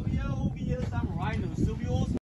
Silvio, Silvio rhino. Silvio's